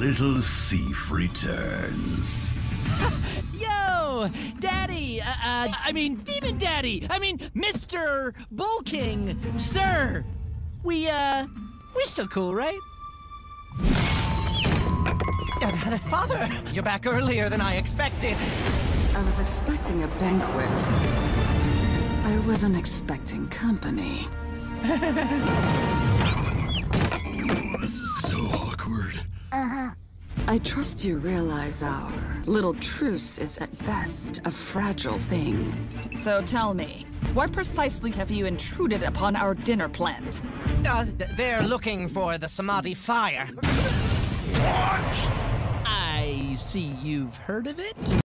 little thief returns. Yo, Daddy, uh, uh, I mean, Demon Daddy, I mean, Mr. Bull King, sir. We, uh, we're still cool, right? Father, you're back earlier than I expected. I was expecting a banquet. I wasn't expecting company. I trust you realize our little truce is at best a fragile thing. So tell me, why precisely have you intruded upon our dinner plans? Uh, they're looking for the Samadhi fire. What? I see you've heard of it.